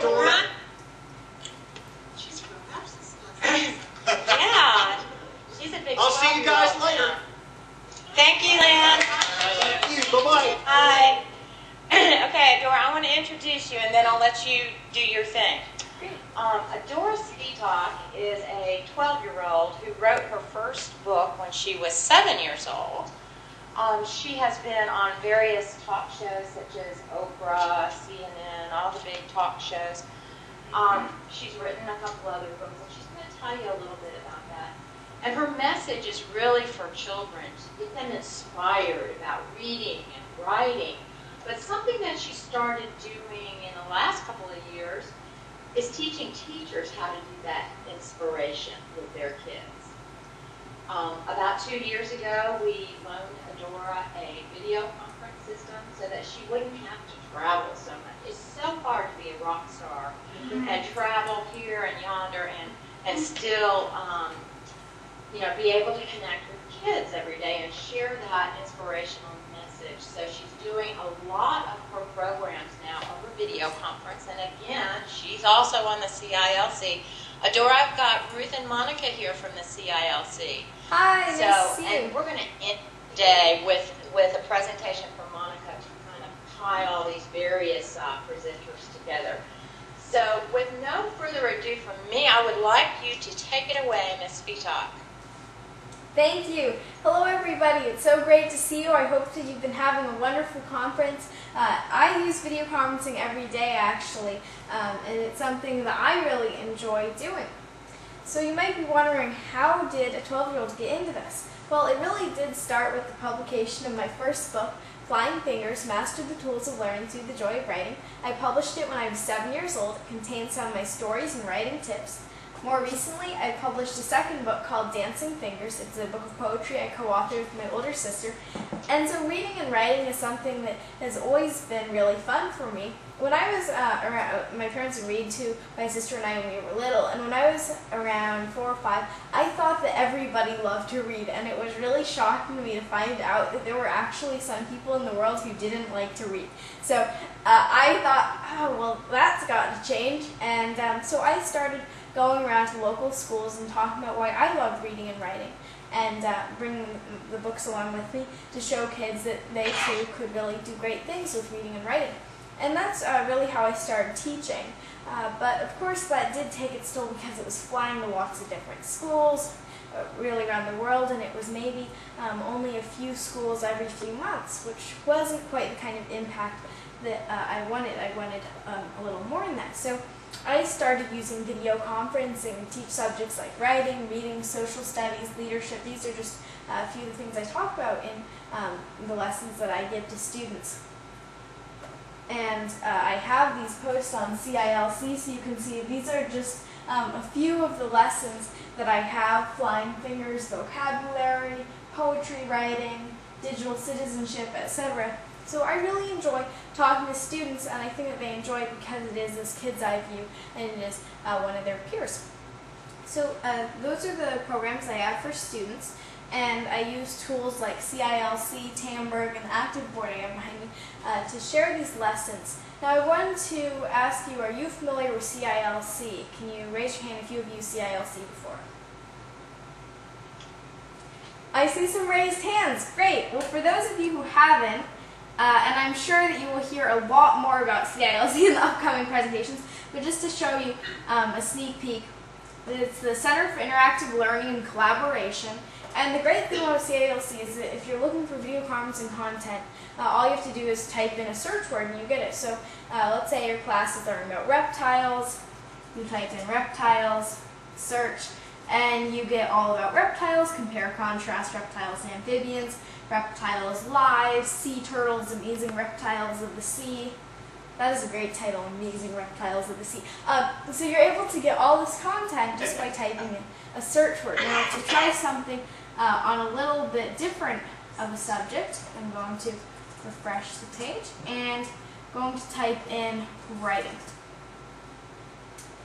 Adora. She's grown up Yeah, she's a big I'll see you guys 12-year-old later. Thank you, Lynn. Thank you. Bye-bye. Hi. okay, Adora, I want to introduce you and then I'll let you do your thing. Um, Adora Svitak is a 12-year-old who wrote her first book when she was seven years old. Um, she has been on various talk shows such as Oprah, CNN, all the big talk shows. Um, she's written a couple other books, and she's going to tell you a little bit about that. And her message is really for children to get them inspired about reading and writing. But something that she started doing in the last couple of years is teaching teachers how to do that inspiration with their kids. Um, about two years ago, we loaned Adora a video conference system so that she wouldn't have to travel so much. It's so hard to be a rock star and travel here and yonder and, and still, um, you know, be able to connect with kids every day and share that inspirational message. So she's doing a lot of her programs now over video conference. And again, she's also on the CILC. Adora, I've got Ruth and Monica here from the CILC. Hi, So, nice to see and we're going to end today with, with a presentation from Monica to kind of tie all these various uh, presenters together. So with no further ado from me, I would like you to take it away, Ms. Svitak. Thank you. Hello, everybody. It's so great to see you. I hope that you've been having a wonderful conference. Uh, I use video conferencing every day, actually, um, and it's something that I really enjoy doing. So you might be wondering, how did a 12-year-old get into this? Well, it really did start with the publication of my first book, Flying Fingers, Master the Tools of Learning Through the Joy of Writing. I published it when I was seven years old. It contains some of my stories and writing tips. More recently, I published a second book called Dancing Fingers. It's a book of poetry I co-authored with my older sister. And so reading and writing is something that has always been really fun for me. When I was uh, around, my parents would read to my sister and I when we were little, and when I was around four or five, I thought that everybody loved to read, and it was really shocking to me to find out that there were actually some people in the world who didn't like to read. So uh, I thought, oh, well, that's got to change, and um, so I started going around to local schools and talking about why I love reading and writing and uh, bringing the books along with me to show kids that they too could really do great things with reading and writing. And that's uh, really how I started teaching. Uh, but of course that did take its toll because it was flying to lots of different schools, uh, really around the world, and it was maybe um, only a few schools every few months, which wasn't quite the kind of impact that uh, I wanted. I wanted um, a little more than that. So I started using video conferencing to teach subjects like writing, reading, social studies, leadership. These are just a few of the things I talk about in um, the lessons that I give to students. And uh, I have these posts on CILC so you can see these are just um, a few of the lessons that I have, flying fingers, vocabulary, poetry writing, digital citizenship, etc. So I really enjoy talking to students, and I think that they enjoy it because it is this kid's eye view, and it is uh, one of their peers. So uh, those are the programs I have for students, and I use tools like CILC, Tandberg, and Active I have behind me uh, to share these lessons. Now I wanted to ask you, are you familiar with CILC? Can you raise your hand if you have used CILC before? I see some raised hands. Great. Well, for those of you who haven't, uh, and I'm sure that you will hear a lot more about CILC in the upcoming presentations, but just to show you um, a sneak peek, it's the Center for Interactive Learning and Collaboration. And the great thing about CILC is that if you're looking for video conferencing content, uh, all you have to do is type in a search word and you get it. So uh, let's say your class is learning about reptiles, you type in reptiles, search, and you get all about reptiles, compare, contrast reptiles and amphibians, reptiles live, sea turtles, amazing reptiles of the sea. That is a great title, Amazing Reptiles of the Sea. Uh, so you're able to get all this content just by typing in a search word. Now to try something uh, on a little bit different of a subject, I'm going to refresh the page and going to type in writing.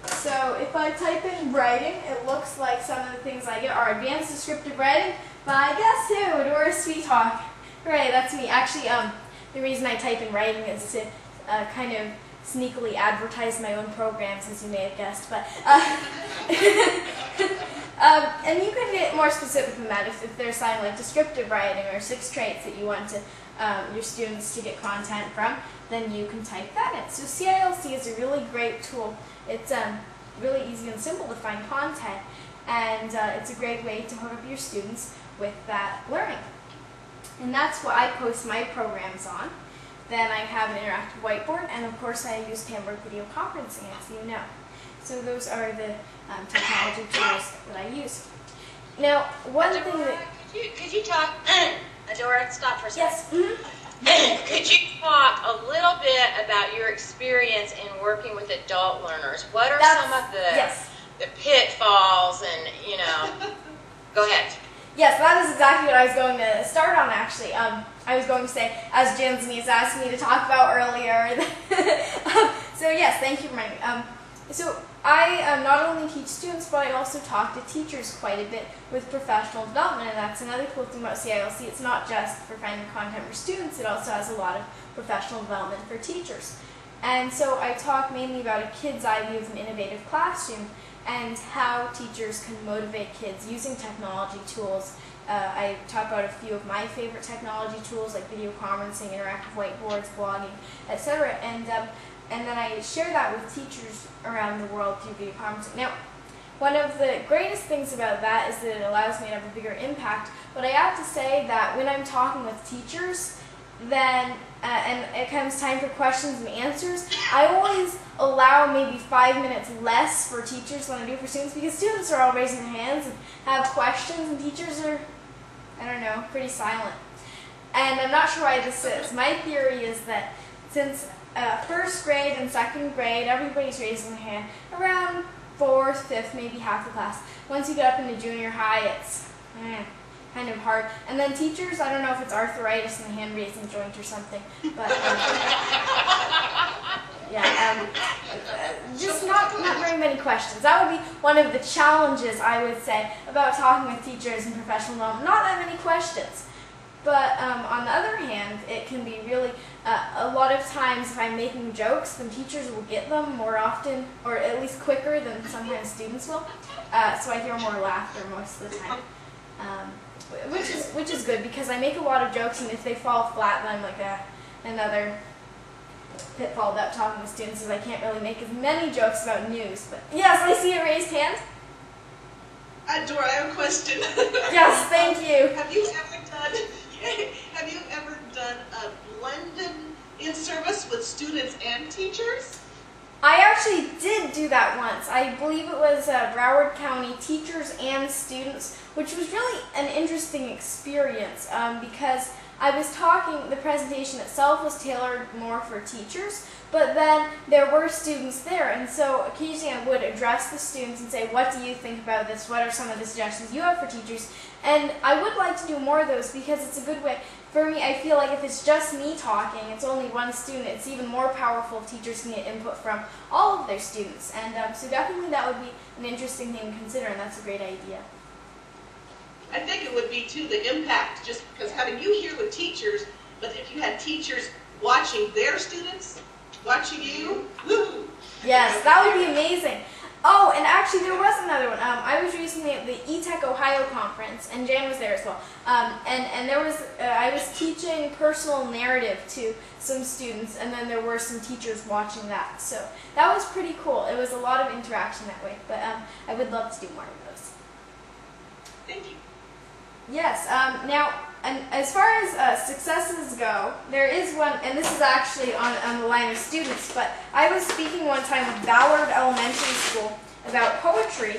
So if I type in writing, it looks like some of the things I get are advanced descriptive writing by guess who? Adora Svitak. Right, that's me. Actually, um, the reason I type in writing is to uh, kind of sneakily advertise my own programs, as you may have guessed. But uh, um, and you can get more specific than that if, if there's something like descriptive writing or six traits that you want to um, your students to get content from, then you can type that in. So CILC is a really great tool. It's um, really easy and simple to find content, and uh, it's a great way to hook up your students with that learning. And that's what I post my programs on. Then I have an interactive whiteboard, and of course I use Tandberg video conferencing, as you know. So those are the um, technology tools that I use. Now, one thing that could you, could you talk, Adora, stop for a second. yes, mhm. Could you talk a little bit about your experience in working with adult learners? What are That's- some of the, yes. the pitfalls and, you know, go ahead. Yes, that is exactly what I was going to start on actually. Um, I was going to say, as Jansenese asked me to talk about earlier. um, so yes, thank you for reminding. Um, so I um, not only teach students, but I also talk to teachers quite a bit with professional development, and that's another cool thing about CILC. It's not just for finding content for students, it also has a lot of professional development for teachers. And so I talk mainly about a kid's eye view of an innovative classroom and how teachers can motivate kids using technology tools. Uh, I talk about a few of my favorite technology tools like video conferencing, interactive whiteboards, blogging, etc. And um, and then I share that with teachers around the world through video conferencing. Now, one of the greatest things about that is that it allows me to have a bigger impact. But I have to say that when I'm talking with teachers, then uh, and it comes time for questions and answers, I always allow maybe five minutes less for teachers than I do for students because students are all raising their hands and have questions, and teachers are, I don't know, pretty silent. And I'm not sure why this is. My theory is that since uh, first grade and second grade, everybody's raising their hand. Around fourth, fifth, maybe half the class. Once you get up into junior high, it's eh, kind of hard. And then teachers, I don't know if it's arthritis in the hand raising joint or something, but um, yeah, um, questions. That would be one of the challenges I would say about talking with teachers and professional development. Not that many questions. But um, on the other hand, it can be really, uh, a lot of times if I'm making jokes, then teachers will get them more often, or at least quicker than sometimes students will. Uh, so I hear more laughter most of the time. Um, which is which is good because I make a lot of jokes, and if they fall flat, then I'm like a, another pitfall about talking to students is I can't really make as many jokes about news. But yes, I see a raised hand. Uh, Dora, I have a question. Yes, thank you. have you ever done? Have you ever done a blended in service with students and teachers? I actually did do that once. I believe it was uh, Broward County teachers and students, which was really an interesting experience um, because I was talking, the presentation itself was tailored more for teachers, but then there were students there, and so occasionally I would address the students and say, What do you think about this? What are some of the suggestions you have for teachers? And I would like to do more of those because it's a good way. For me, I feel like if it's just me talking, it's only one student, it's even more powerful if teachers can get input from all of their students. And um, so definitely that would be an interesting thing to consider, and that's a great idea. I think it would be too the impact, just because having you here with teachers, but if you had teachers watching their students, watching you, woo! Yes, that would be amazing. Oh, and actually, there was another one. Um, I was recently at the eTech Ohio conference, and Jan was there as well. Um, and and there was uh, I was teaching personal narrative to some students, and then there were some teachers watching that. So that was pretty cool. It was a lot of interaction that way. But um, I would love to do more of those. Thank you. Yes. Um, now, and as far as uh, successes go, there is one, and this is actually on, on the line of students. But I was speaking one time with Ballard Elementary School about poetry,